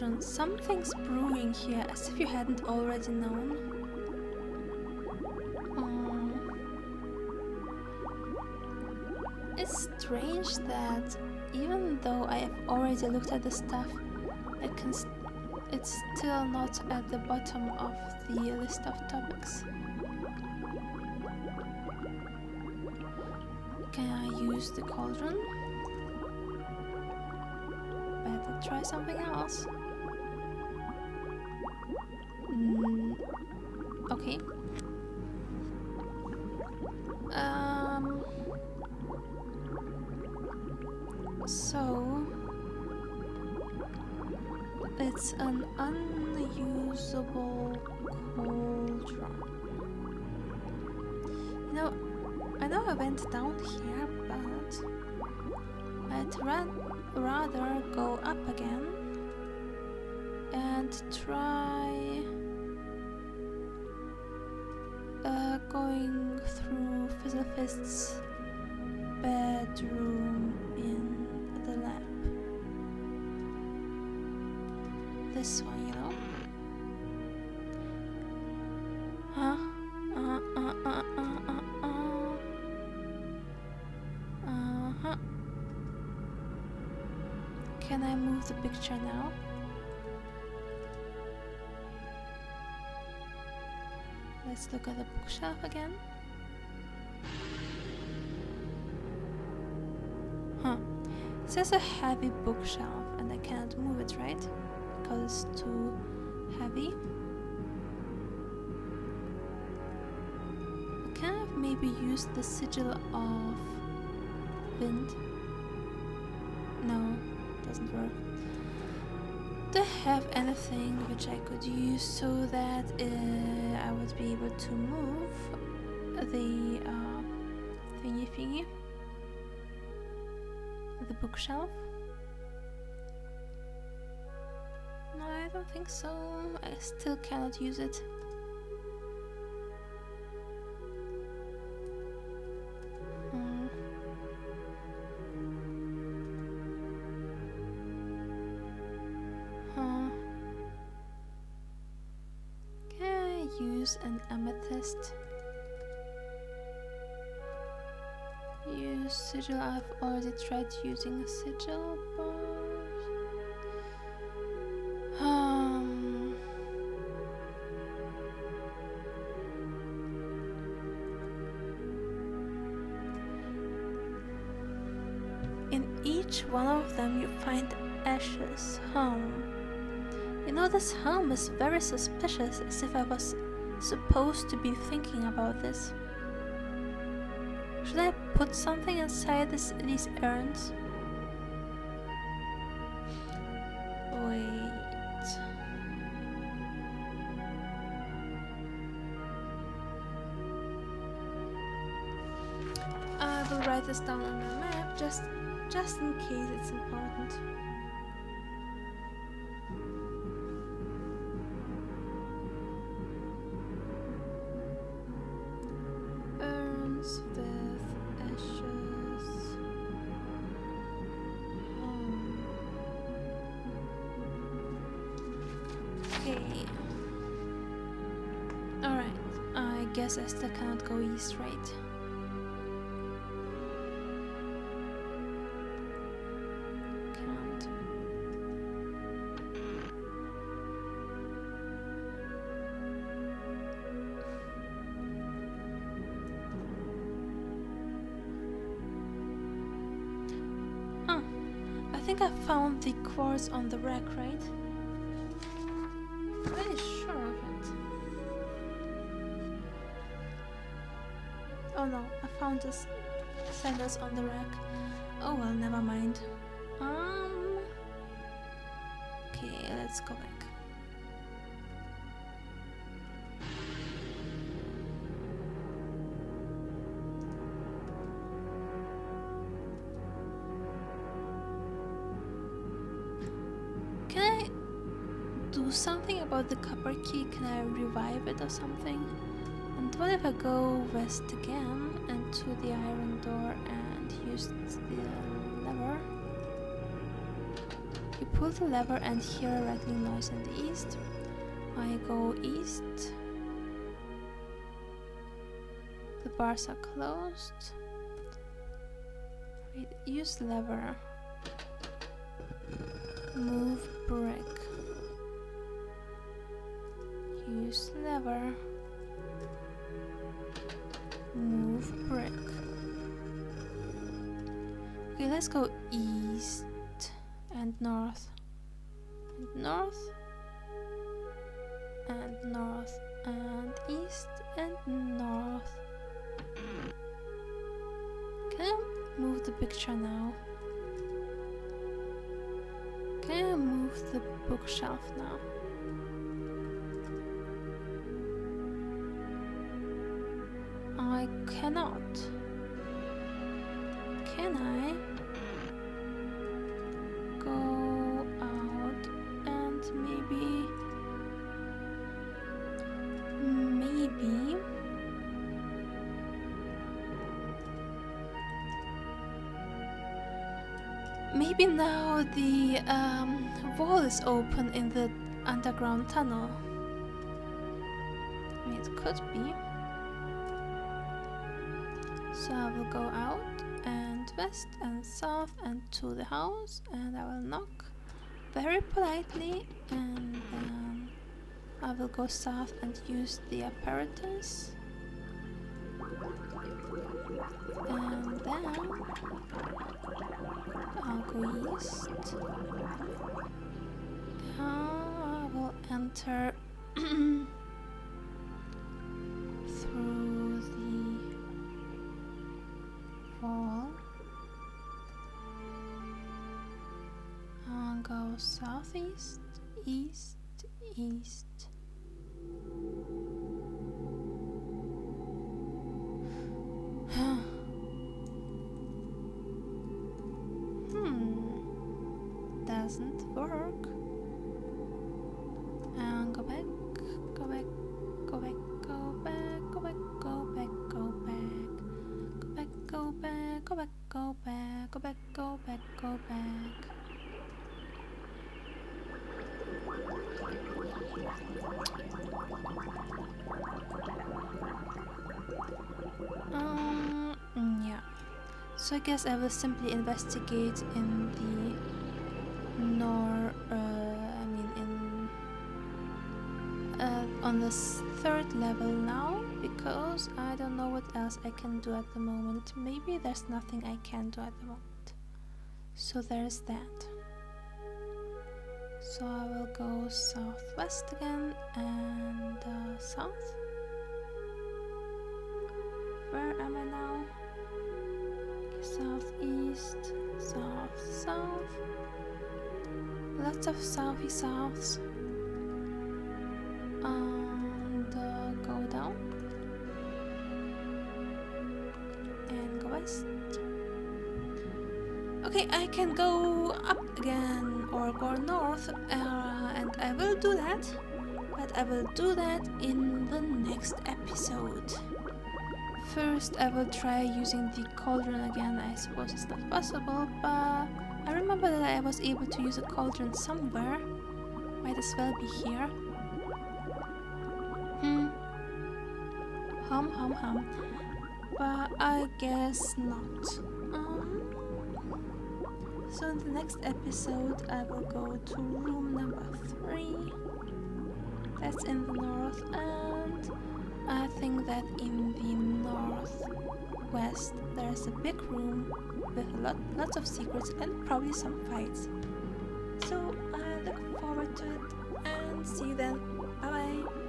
Cauldron. Something's brewing here, as if you hadn't already known. Hmm. It's strange that even though I have already looked at the stuff, I can st it's still not at the bottom of the list of topics. Can I use the cauldron? Better try something else. Mm, okay. Um. So it's an unusable cauldron. You know, I know I went down here, but I'd ra rather go up again and try uh, going through Fizzlefist's bedroom in the lab. This one, you know? Huh? Uh, uh, uh, uh, uh, uh. Uh-huh. Can I move the picture now? Let's look at the bookshelf again. Huh. It says a heavy bookshelf and I can't move it, right? Because it's too heavy. I Can I maybe use the sigil of wind? No, doesn't work. Do have anything which I could use so that uh, I would be able to move the uh, thingy thingy? The bookshelf? No, I don't think so. I still cannot use it. Use an amethyst? Use sigil. I've already tried using a sigil, but um. In each one of them, you find ashes. Home. You know, this home is very suspicious, as if I was supposed to be thinking about this. Should I put something inside this, these urns? Wait. Uh, I will write this down on my map just just in case it's important. Guess I still cannot go east, right? Can't. I think I found the quartz on the rack, right? Oh no, I found this sandals on the rack. Oh well, never mind. Um. Okay, let's go back. Can I do something about the copper key? Can I revive it or something? And what if I go west again and to the iron door and use the lever? You pull the lever and hear a rattling noise in the east. I go east. The bars are closed. Use lever. Move brick. Use lever. Let's go east and north. And north. And north. And east and north. Can I move the picture now? Can I move the bookshelf now? I cannot. Can I go out and maybe maybe maybe now the um, wall is open in the underground tunnel. It could be. So I will go out and west and south and to the house and I will knock very politely and then I will go south and use the apparatus. And then I'll go east. I will enter go southeast, east, east. hmm, doesn't work. And go back, go back, go back, go back, go back, go back, go back, go back, go back, go back, go back, go back, go back. Um, yeah. So I guess I will simply investigate in the nor, uh, I mean in uh, on the third level now because I don't know what else I can do at the moment. Maybe there's nothing I can do at the moment. So there's that. So I will go southwest again and uh, south. Where am I now? Southeast, south, south. Lots of southy souths. And uh, go down. And go west. Okay, I can go up again or go north, uh, and I will do that. But I will do that in the next episode. First, I will try using the cauldron again. I suppose it's not possible, but I remember that I was able to use a cauldron somewhere. Might as well be here. Hmm. Hum, hum, hum. But I guess not. So in the next episode I will go to room number 3 that's in the north and I think that in the northwest there's a big room with lot, lots of secrets and probably some fights. So I look forward to it and see you then. Bye bye!